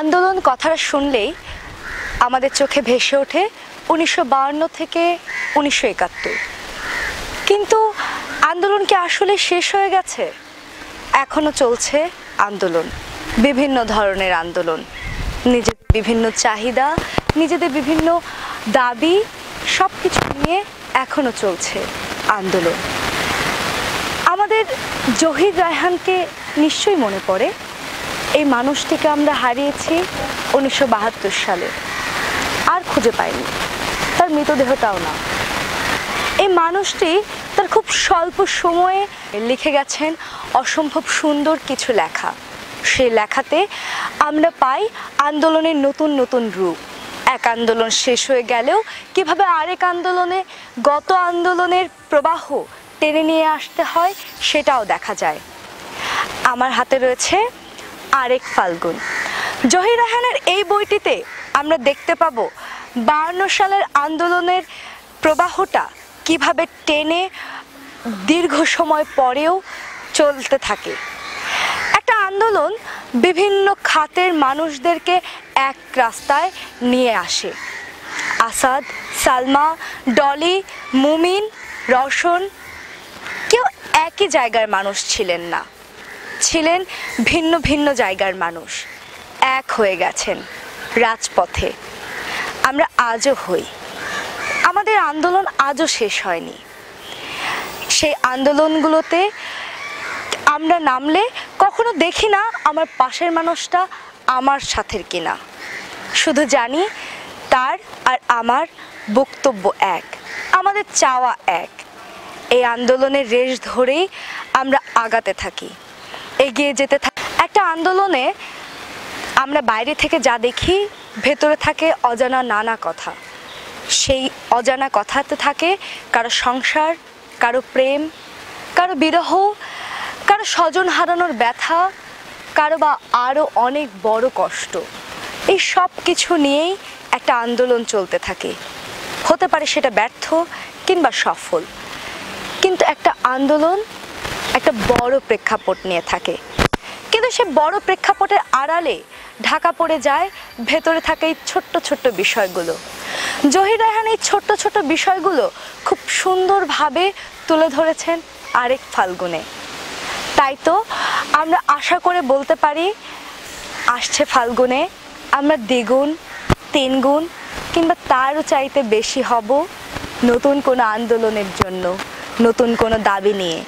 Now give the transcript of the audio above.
আন্দোলন কথাটা শুনলেই আমাদের চোখে ভেসে ওঠে উনিশশো থেকে উনিশশো একাত্তর। কিন্তু আন্দোলন কি আসলে শেষ হয়ে গেছে? এখনও চলছে আন্দোলন, বিভিন্ন ধরনের আন্দোলন। নিজেদের বিভিন্ন চাহিদা, নিজেদের বিভিন্ন দাবি সব কিছু নিয়ে এখনও চলছে আন্দোলন। আমাদের জহির রায়হানকে নিশ্চয়ই মনে পড়ে এই মানুষটিকে আমরা হারিয়েছি উনিশশো বাহাত্তর সালে। আর খুঁজে পাইনি। তার মৃতদেহটাও না। এই মানুষটি তার খুব স্বল্প সময়ে লিখে গেছেন অসম্ভব সুন্দর কিছু লেখা। সেই লেখাতে আমরা পাই আন্দোলনের নতুন নতুন রূপ। এক আন্দোলন শেষ হয়ে গেলেও কীভাবে আরেক আন্দোলনে গত আন্দোলনের প্রবাহ টেনে নিয়ে আসতে হয় সেটাও দেখা যায়। আমার হাতে রয়েছে আরেক ফাল্গুন। জহির রাহানের এই বইটিতে আমরা দেখতে পাবো বায়ান্ন সালের আন্দোলনের প্রবাহটা কীভাবে টেনে দীর্ঘ সময় পরেও চলতে থাকে। একটা আন্দোলন বিভিন্ন খাতের মানুষদেরকে এক রাস্তায় নিয়ে আসে। আসাদ, সালমা, ডলি, মুমিন, রওশন, কেউ একই জায়গার মানুষ ছিলেন না। ছিলেন ভিন্ন ভিন্ন জায়গার মানুষ। এক হয়ে গেছেন রাজপথে। আমরা আজও হই। আমাদের আন্দোলন আজও শেষ হয়নি। সেই আন্দোলনগুলোতে আমরা নামলে কখনো দেখি না আমার পাশের মানুষটা আমার সাথের কিনা। শুধু জানি তার আর আমার বক্তব্য এক, আমাদের চাওয়া এক। এই আন্দোলনের রেশ ধরেই আমরা আগাতে থাকি। এগিয়ে যেতে থাকি একটা আন্দোলনে আমরা বাইরে থেকে যা দেখি, ভেতরে থাকে অজানা নানা কথা। সেই অজানা কথাতে থাকে কারও সংসার, কারও প্রেম, কারও বিরহ, কারও স্বজন হারানোর ব্যথা, কারও বা আরও অনেক বড় কষ্ট। এই সব কিছু নিয়েই একটা আন্দোলন চলতে থাকে। হতে পারে সেটা ব্যর্থ কিংবা সফল। কিন্তু একটা আন্দোলন একটা বড় প্রেক্ষাপট নিয়ে থাকে। কিন্তু সে বড় প্রেক্ষাপটের আড়ালে ঢাকা পড়ে যায়, ভেতরে থাকে এই ছোট্ট ছোট্ট বিষয়গুলো। জহির রায়হান এই ছোট্ট ছোট্ট বিষয়গুলো খুব সুন্দরভাবে তুলে ধরেছেন আরেক ফাল্গুনে। তাই তো আমরা আশা করে বলতে পারি, আসছে ফাল্গুনে, আমরা দ্বিগুণ, তিনগুণ, কিংবা তারও চাইতে বেশি হব নতুন কোনো আন্দোলনের জন্য, নতুন কোনো দাবি নিয়ে।